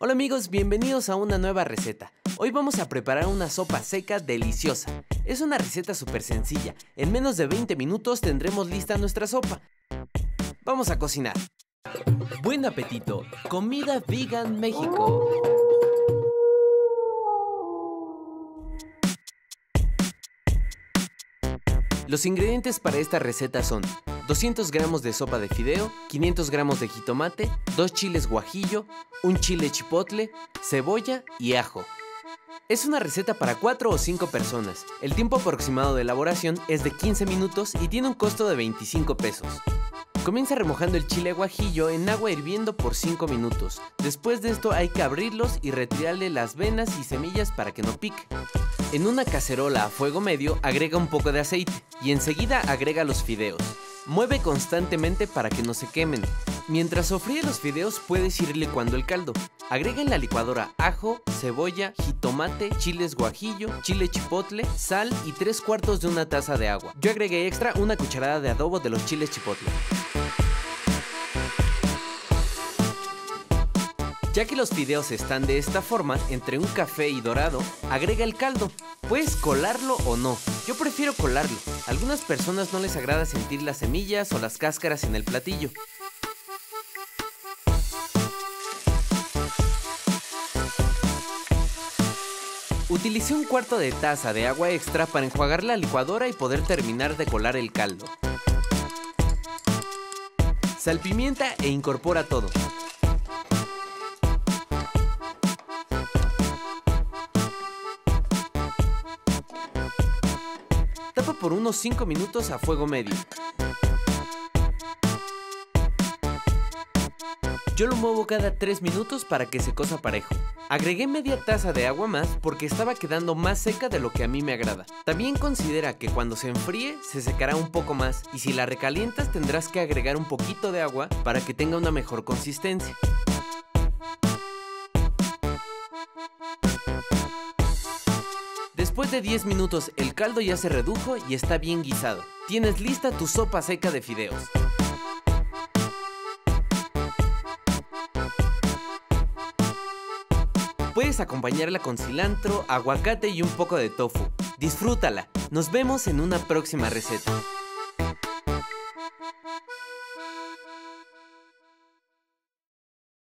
Hola amigos, bienvenidos a una nueva receta. Hoy vamos a preparar una sopa seca deliciosa. Es una receta súper sencilla. En menos de 20 minutos tendremos lista nuestra sopa. Vamos a cocinar. Buen apetito. Comida Vegan México. Los ingredientes para esta receta son 200 gramos de sopa de fideo, 500 gramos de jitomate, 2 chiles guajillo, un chile chipotle, cebolla y ajo. Es una receta para 4 o 5 personas. El tiempo aproximado de elaboración es de 15 minutos y tiene un costo de 25 pesos. Comienza remojando el chile guajillo en agua hirviendo por 5 minutos. Después de esto hay que abrirlos y retirarle las venas y semillas para que no pique. En una cacerola a fuego medio agrega un poco de aceite y enseguida agrega los fideos. Mueve constantemente para que no se quemen. Mientras sofríe los fideos puedes ir licuando el caldo. Agrega en la licuadora ajo, cebolla, jitomate, chiles guajillo, chile chipotle, sal y 3 cuartos de una taza de agua. Yo agregué extra una cucharada de adobo de los chiles chipotle. Ya que los fideos están de esta forma, entre un café y dorado, agrega el caldo. Puedes colarlo o no. Yo prefiero colarlo. A algunas personas no les agrada sentir las semillas o las cáscaras en el platillo. Utilicé un cuarto de taza de agua extra para enjuagar la licuadora y poder terminar de colar el caldo. Salpimienta e incorpora todo. Por unos 5 minutos a fuego medio. Yo lo muevo cada 3 minutos para que se cosa parejo. Agregué media taza de agua más porque estaba quedando más seca de lo que a mí me agrada. También considera que cuando se enfríe se secará un poco más y si la recalientas tendrás que agregar un poquito de agua para que tenga una mejor consistencia. Después de 10 minutos el caldo ya se redujo y está bien guisado. Tienes lista tu sopa seca de fideos. Puedes acompañarla con cilantro, aguacate y un poco de tofu. Disfrútala. Nos vemos en una próxima receta.